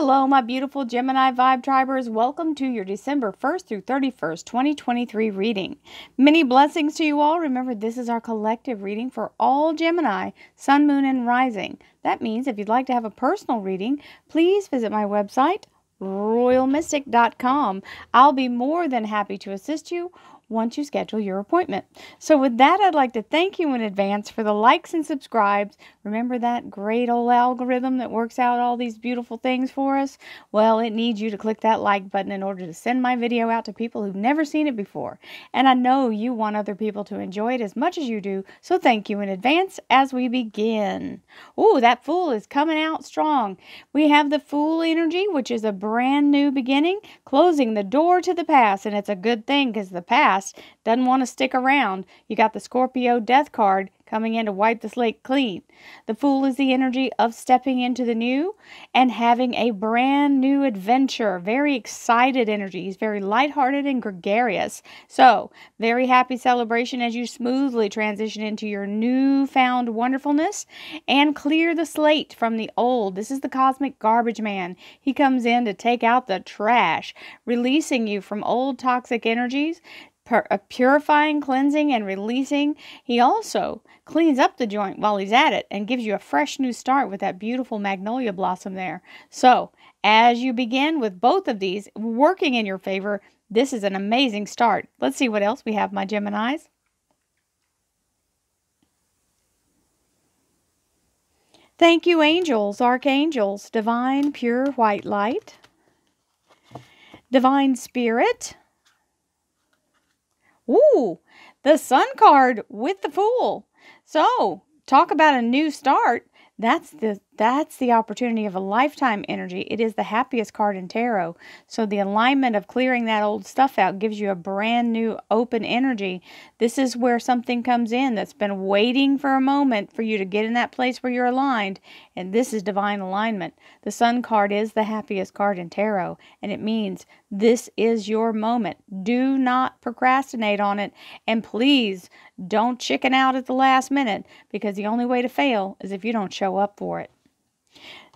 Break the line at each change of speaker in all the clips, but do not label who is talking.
Hello, my beautiful Gemini Vibe Tribers. Welcome to your December 1st through 31st, 2023 reading. Many blessings to you all. Remember, this is our collective reading for all Gemini, Sun, Moon, and Rising. That means if you'd like to have a personal reading, please visit my website, royalmystic.com. I'll be more than happy to assist you once you schedule your appointment. So, with that, I'd like to thank you in advance for the likes and subscribes. Remember that great old algorithm that works out all these beautiful things for us? Well, it needs you to click that like button in order to send my video out to people who've never seen it before. And I know you want other people to enjoy it as much as you do, so thank you in advance as we begin. Ooh, that Fool is coming out strong. We have the Fool energy, which is a brand new beginning, closing the door to the past, and it's a good thing because the past doesn't want to stick around. You got the Scorpio death card coming in to wipe the slate clean. The Fool is the energy of stepping into the new and having a brand new adventure. Very excited energy. He's very lighthearted and gregarious. So, very happy celebration as you smoothly transition into your newfound wonderfulness and clear the slate from the old. This is the cosmic garbage man. He comes in to take out the trash, releasing you from old toxic energies Uh, purifying, cleansing, and releasing. He also cleans up the joint while he's at it and gives you a fresh new start with that beautiful magnolia blossom there. So, as you begin with both of these working in your favor, this is an amazing start. Let's see what else we have, my Geminis. Thank you, angels, archangels, divine, pure white light, divine spirit, Ooh, the Sun card with the Fool. So, talk about a new start. That's the that's the opportunity of a lifetime energy. It is the happiest card in tarot. So the alignment of clearing that old stuff out gives you a brand new open energy. This is where something comes in that's been waiting for a moment for you to get in that place where you're aligned. And this is divine alignment. The sun card is the happiest card in tarot. And it means this is your moment. Do not procrastinate on it. And please don't chicken out at the last minute because the only way to fail is if you don't show up for it.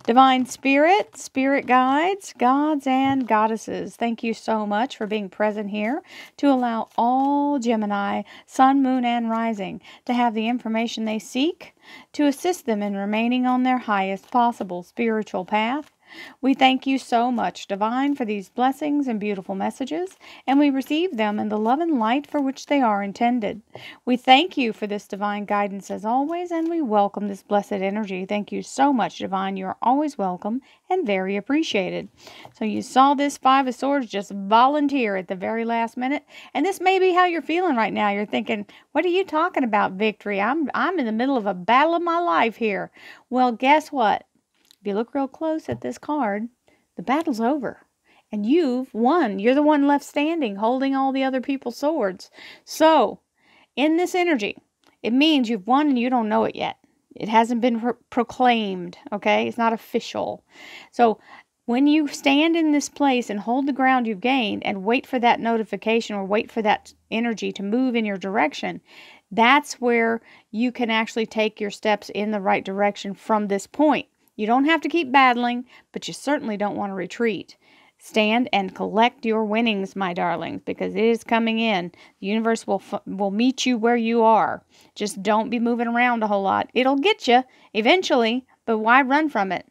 Divine Spirit, Spirit Guides, Gods, and Goddesses, thank you so much for being present here to allow all Gemini, Sun, Moon, and Rising to have the information they seek to assist them in remaining on their highest possible spiritual path we thank you so much, Divine, for these blessings and beautiful messages, and we receive them in the love and light for which they are intended. We thank you for this divine guidance as always, and we welcome this blessed energy. Thank you so much, Divine. You are always welcome and very appreciated. So you saw this Five of Swords just volunteer at the very last minute, and this may be how you're feeling right now. You're thinking, what are you talking about, victory? I'm, I'm in the middle of a battle of my life here. Well, guess what? If you look real close at this card, the battle's over. And you've won. You're the one left standing, holding all the other people's swords. So, in this energy, it means you've won and you don't know it yet. It hasn't been pro- proclaimed, okay? It's not official. So, when you stand in this place and hold the ground you've gained and wait for that notification or wait for that energy to move in your direction, that's where you can actually take your steps in the right direction from this point. You don't have to keep battling, but you certainly don't want to retreat. Stand and collect your winnings, my darlings, because it is coming in. The universe will will meet you where you are. Just don't be moving around a whole lot. It'll get you eventually, but why run from it?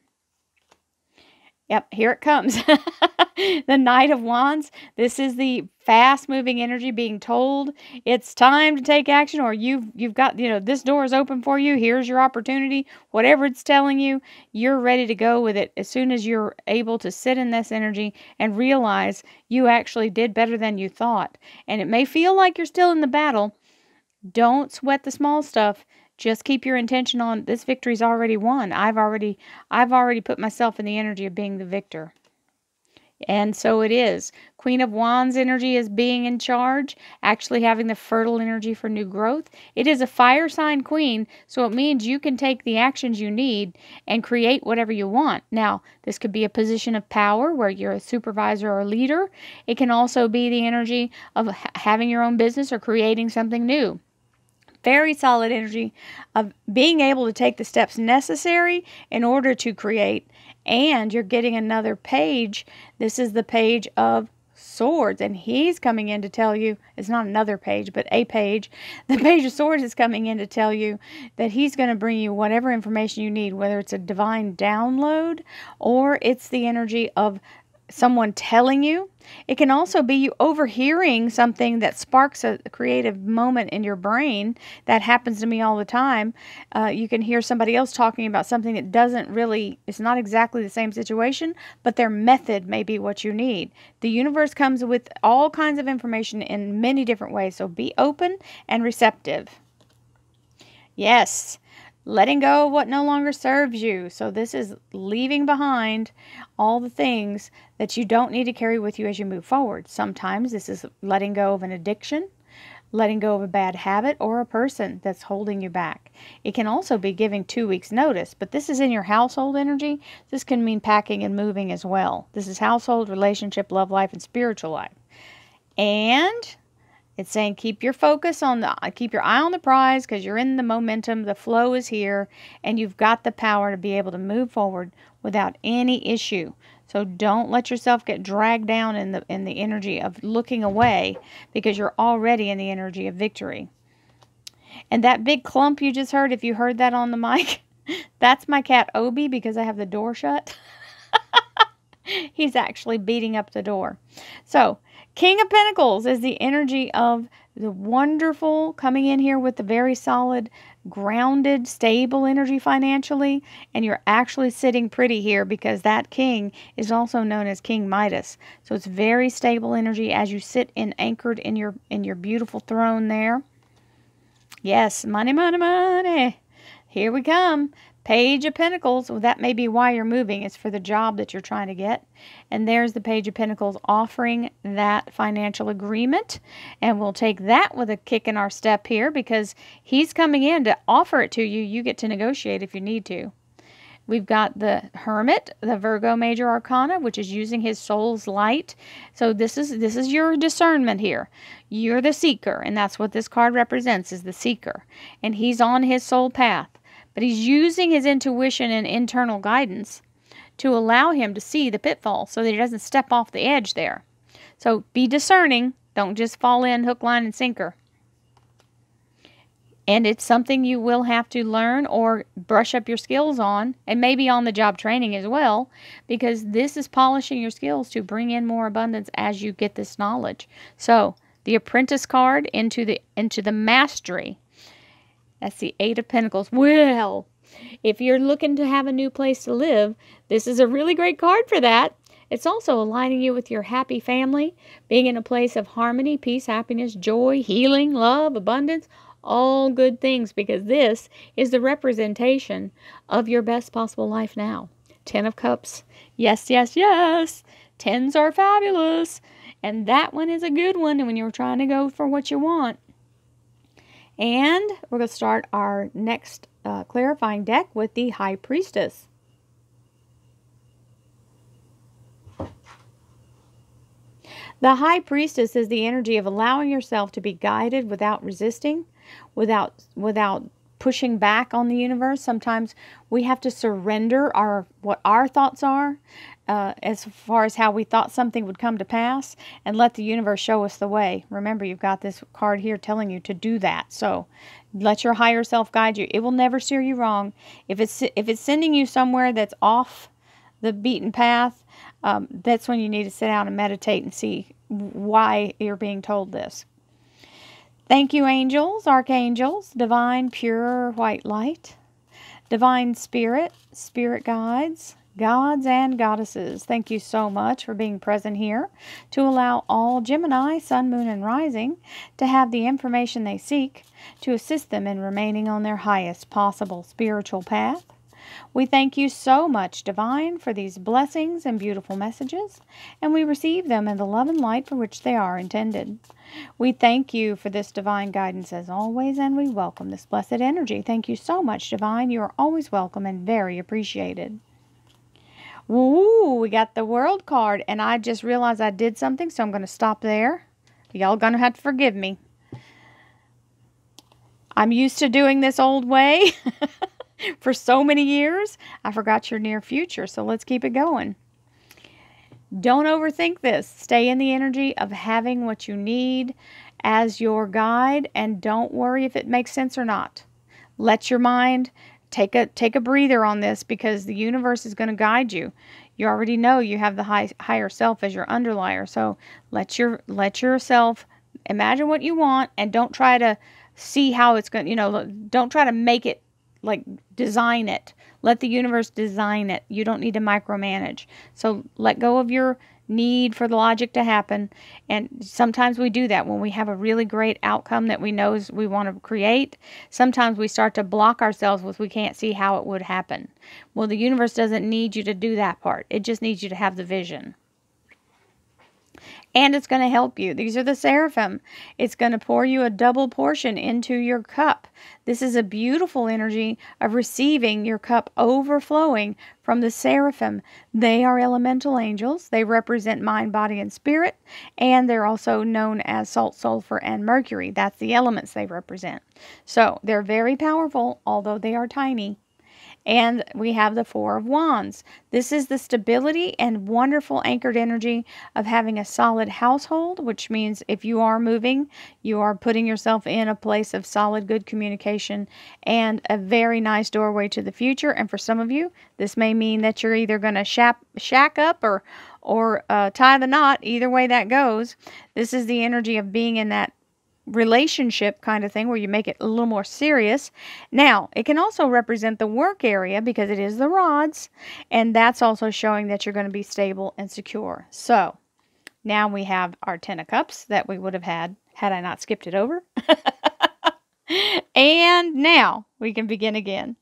Yep, here it comes. the Knight of Wands. This is the fast moving energy being told it's time to take action or you've you've got, you know, this door is open for you. Here's your opportunity. Whatever it's telling you, you're ready to go with it as soon as you're able to sit in this energy and realize you actually did better than you thought. And it may feel like you're still in the battle. Don't sweat the small stuff just keep your intention on this victory's already won. I've already I've already put myself in the energy of being the victor. And so it is. Queen of Wands energy is being in charge, actually having the fertile energy for new growth. It is a fire sign queen, so it means you can take the actions you need and create whatever you want. Now, this could be a position of power where you're a supervisor or leader. It can also be the energy of having your own business or creating something new very solid energy of being able to take the steps necessary in order to create And you're getting another page. This is the page of swords and he's coming in to tell you it's not another page but a page the page of swords is coming in to tell you that he's going to bring you whatever information you need whether it's a divine download or it's the energy of someone telling you. It can also be you overhearing something that sparks a creative moment in your brain. That happens to me all the time. Uh, you can hear somebody else talking about something that doesn't really, it's not exactly the same situation, but their method may be what you need. The universe comes with all kinds of information in many different ways, so be open and receptive. Yes, letting go of what no longer serves you. So, this is leaving behind all the things that you don't need to carry with you as you move forward. Sometimes this is letting go of an addiction, letting go of a bad habit, or a person that's holding you back. It can also be giving two weeks' notice, but this is in your household energy. This can mean packing and moving as well. This is household, relationship, love life, and spiritual life. And it's saying keep your focus on the keep your eye on the prize because you're in the momentum, the flow is here, and you've got the power to be able to move forward without any issue. So don't let yourself get dragged down in the in the energy of looking away because you're already in the energy of victory. And that big clump you just heard, if you heard that on the mic, that's my cat Obi because I have the door shut. He's actually beating up the door. So, King of Pentacles is the energy of the wonderful coming in here with the very solid grounded, stable energy financially, and you're actually sitting pretty here because that king is also known as King Midas. So it's very stable energy as you sit in anchored in your in your beautiful throne there. Yes, money, money, money. Here we come. Page of Pentacles, well, that may be why you're moving. It's for the job that you're trying to get. And there's the Page of Pentacles offering that financial agreement. And we'll take that with a kick in our step here because he's coming in to offer it to you. You get to negotiate if you need to. We've got the Hermit, the Virgo Major Arcana, which is using his soul's light. So this is this is your discernment here. You're the seeker, and that's what this card represents is the seeker. And he's on his soul path. But he's using his intuition and internal guidance to allow him to see the pitfall so that he doesn't step off the edge there. So be discerning. Don't just fall in hook, line, and sinker. And it's something you will have to learn or brush up your skills on, and maybe on the job training as well, because this is polishing your skills to bring in more abundance as you get this knowledge. So, the apprentice card into the into the mastery that's the Eight of Pentacles. Well, if you're looking to have a new place to live, this is a really great card for that. It's also aligning you with your happy family, being in a place of harmony, peace, happiness, joy, healing, love, abundance, all good things because this is the representation of your best possible life now. Ten of Cups. Yes, yes, yes. Tens are fabulous. And that one is a good one when you're trying to go for what you want. And we're going to start our next uh, clarifying deck with the High Priestess. The High Priestess is the energy of allowing yourself to be guided without resisting, without without pushing back on the universe. Sometimes we have to surrender our what our thoughts are uh, as far as how we thought something would come to pass and let the universe show us the way. Remember, you've got this card here telling you to do that. So let your higher self guide you. It will never steer you wrong. If it's if it's sending you somewhere that's off the beaten path, um, that's when you need to sit down and meditate and see why you're being told this. Thank you, angels, archangels, divine, pure white light, divine spirit, spirit guides, gods and goddesses. Thank you so much for being present here to allow all Gemini, Sun, Moon, and Rising to have the information they seek to assist them in remaining on their highest possible spiritual path. We thank you so much, Divine, for these blessings and beautiful messages, and we receive them in the love and light for which they are intended. We thank you for this divine guidance as always, and we welcome this blessed energy. Thank you so much, Divine. You are always welcome and very appreciated. Ooh, we got the world card, and I just realized I did something, so I'm going to stop there. Y'all going to have to forgive me. I'm used to doing this old way. for so many years, I forgot your near future. So let's keep it going. Don't overthink this. Stay in the energy of having what you need as your guide and don't worry if it makes sense or not. Let your mind take a take a breather on this because the universe is going to guide you. You already know you have the high, higher self as your underlier. So let your let yourself imagine what you want and don't try to see how it's going, you know, don't try to make it like design it. Let the universe design it. You don't need to micromanage. So let go of your need for the logic to happen. And sometimes we do that when we have a really great outcome that we know we want to create. Sometimes we start to block ourselves with we can't see how it would happen. Well, the universe doesn't need you to do that part. It just needs you to have the vision and it's going to help you. These are the seraphim. It's going to pour you a double portion into your cup. This is a beautiful energy of receiving your cup overflowing from the seraphim. They are elemental angels. They represent mind, body, and spirit, and they're also known as salt, sulfur, and mercury. That's the elements they represent. So they're very powerful, although they are tiny. And we have the Four of Wands. This is the stability and wonderful anchored energy of having a solid household, which means if you are moving, you are putting yourself in a place of solid, good communication and a very nice doorway to the future. And for some of you, this may mean that you're either going to shack up or or uh, tie the knot. Either way that goes, this is the energy of being in that relationship kind of thing where you make it a little more serious. Now, it can also represent the work area because it is the rods, and that's also showing that you're going to be stable and secure. So, now we have our Ten of Cups that we would have had had I not skipped it over. and now we can begin again.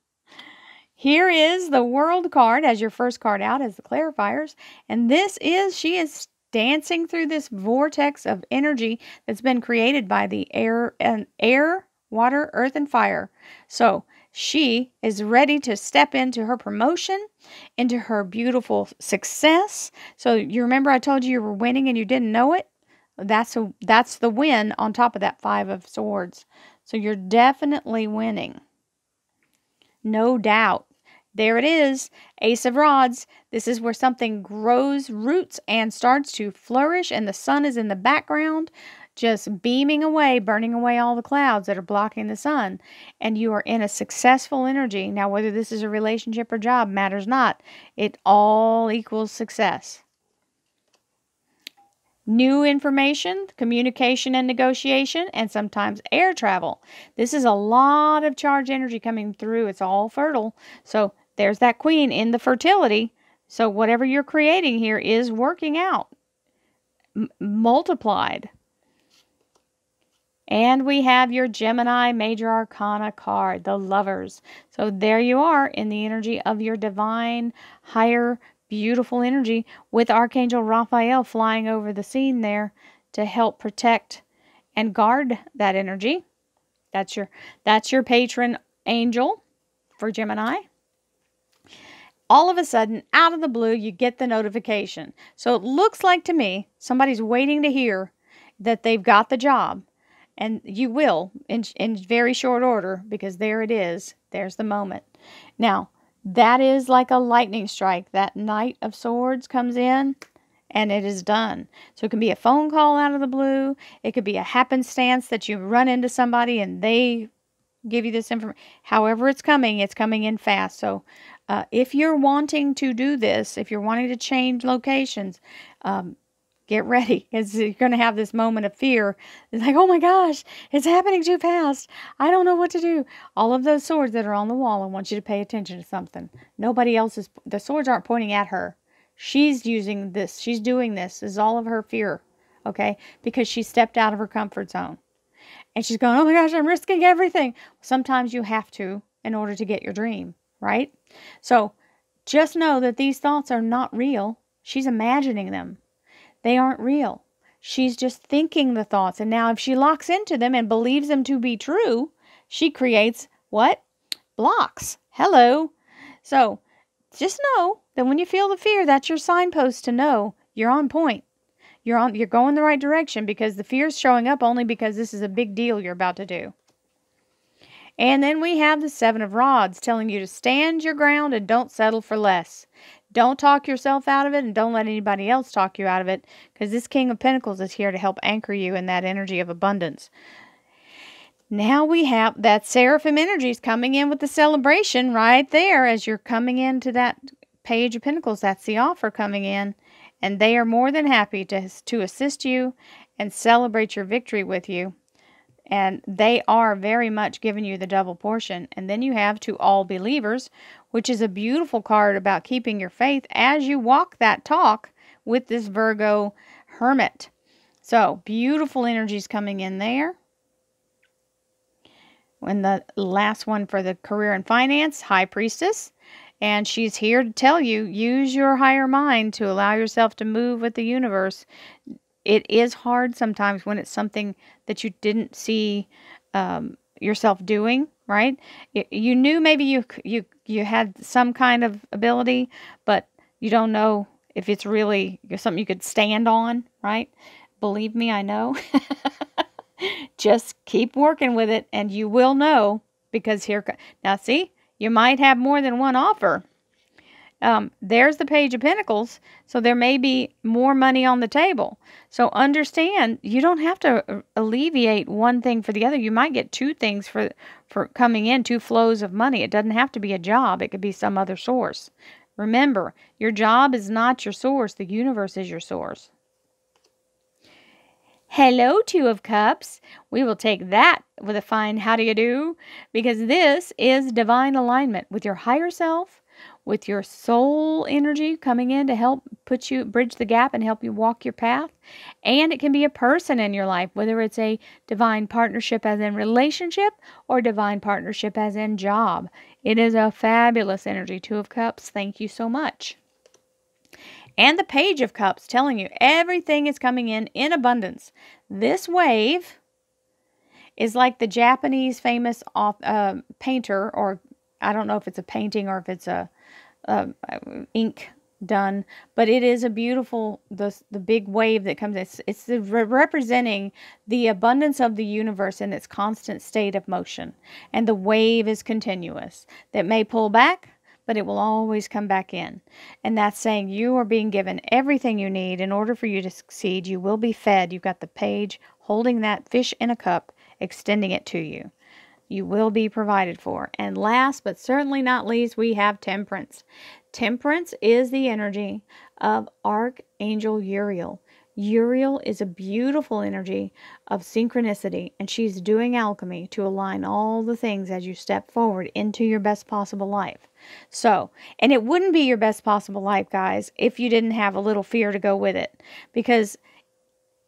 Here is the World card as your first card out as the clarifiers. And this is, she is dancing through this vortex of energy that's been created by the air and air, water, earth, and fire. So she is ready to step into her promotion, into her beautiful success. So you remember I told you you were winning and you didn't know it? That's a, that's the win on top of that 5 of swords. So you're definitely winning. No doubt. There it is, Ace of Rods. This is where something grows roots and starts to flourish, and the sun is in the background, just beaming away, burning away all the clouds that are blocking the sun. And you are in a successful energy. Now, whether this is a relationship or job matters not, it all equals success. New information, communication and negotiation, and sometimes air travel. This is a lot of charge energy coming through. It's all fertile. So there's that queen in the fertility. So whatever you're creating here is working out, M- multiplied. And we have your Gemini Major Arcana card, the Lovers. So there you are in the energy of your divine, higher, beautiful energy with Archangel Raphael flying over the scene there to help protect and guard that energy. That's your that's your patron angel for Gemini all of a sudden, out of the blue, you get the notification. So it looks like to me somebody's waiting to hear that they've got the job. And you will in, in very short order because there it is. There's the moment. Now, that is like a lightning strike. That Knight of Swords comes in and it is done. So it can be a phone call out of the blue. It could be a happenstance that you run into somebody and they give you this information. However, it's coming, it's coming in fast. So uh, if you're wanting to do this, if you're wanting to change locations, um, get ready because you're going to have this moment of fear. It's like, oh my gosh, it's happening too fast. I don't know what to do. All of those swords that are on the wall, I want you to pay attention to something. Nobody else is, the swords aren't pointing at her. She's using this, she's doing this, this is all of her fear, okay? Because she stepped out of her comfort zone. And she's going, oh my gosh, I'm risking everything. Sometimes you have to in order to get your dream right? So just know that these thoughts are not real. She's imagining them. They aren't real. She's just thinking the thoughts. And now, if she locks into them and believes them to be true, she creates what? Blocks. Hello. So just know that when you feel the fear, that's your signpost to know you're on point. You're on you're going the right direction because the fear's showing up only because this is a big deal you're about to do. And then we have the Seven of Rods telling you to stand your ground and don't settle for less. Don't talk yourself out of it and don't let anybody else talk you out of it because this King of Pentacles is here to help anchor you in that energy of abundance. Now we have that Seraphim energies coming in with the celebration right there as you're coming into that Page of Pentacles. That's the offer coming in. And they are more than happy to, to assist you and celebrate your victory with you. And they are very much giving you the double portion. And then you have to all believers, which is a beautiful card about keeping your faith as you walk that talk with this Virgo hermit. So beautiful energies coming in there. And the last one for the career and finance, High Priestess. And she's here to tell you use your higher mind to allow yourself to move with the universe. It is hard sometimes when it's something that you didn't see um, yourself doing, right? You knew maybe you you you had some kind of ability, but you don't know if it's really something you could stand on, right? Believe me, I know. Just keep working with it and you will know because here, now see, you might have more than one offer. Um, there's the Page of Pentacles, so there may be more money on the table. So understand, you don't have to uh, alleviate one thing for the other. You might get two things for for coming in, two flows of money. It doesn't have to be a job. It could be some other source. Remember, your job is not your source. The universe is your source. Hello, Two of Cups. We will take that with a fine how do you do because this is divine alignment with your higher self, with your soul energy coming in to help put you bridge the gap and help you walk your path. And it can be a person in your life, whether it's a divine partnership as in relationship or divine partnership as in job. It is a fabulous energy. Two of Cups. Thank you so much and the Page of Cups telling you everything is coming in in abundance. This wave is like the Japanese famous uh, painter, or I don't know if it's a painting or if it's a, a ink done, but it is a beautiful the the big wave that comes. It's it's the, representing the abundance of the universe in its constant state of motion, and the wave is continuous. That may pull back, but it will always come back in. And that's saying you are being given everything you need in order for you to succeed. You will be fed. You've got the page holding that fish in a cup, extending it to you. You will be provided for. And last but certainly not least, we have temperance. Temperance is the energy of Archangel Uriel. Uriel is a beautiful energy of synchronicity, and she's doing alchemy to align all the things as you step forward into your best possible life. So, and it wouldn't be your best possible life, guys, if you didn't have a little fear to go with it, because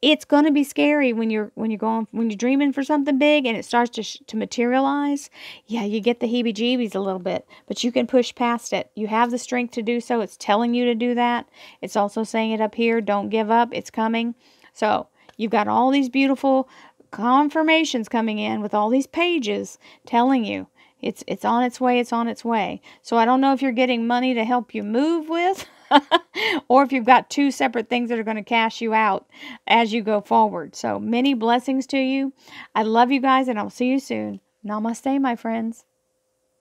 it's going to be scary when you're when you're going when you're dreaming for something big and it starts to to materialize. Yeah you get the heebie-jeebies a little bit but you can push past it. You have the strength to do so. It's telling you to do that. It's also saying it up here don't give up. It's coming. So you've got all these beautiful confirmations coming in with all these pages telling you. It's it's on its way. It's on its way. So i don't know if you're getting money to help you move with or if you've got two separate things that are going to cash you out as you go forward. So many blessings to you. I love you guys, and I'll see you soon. Namaste, my friends.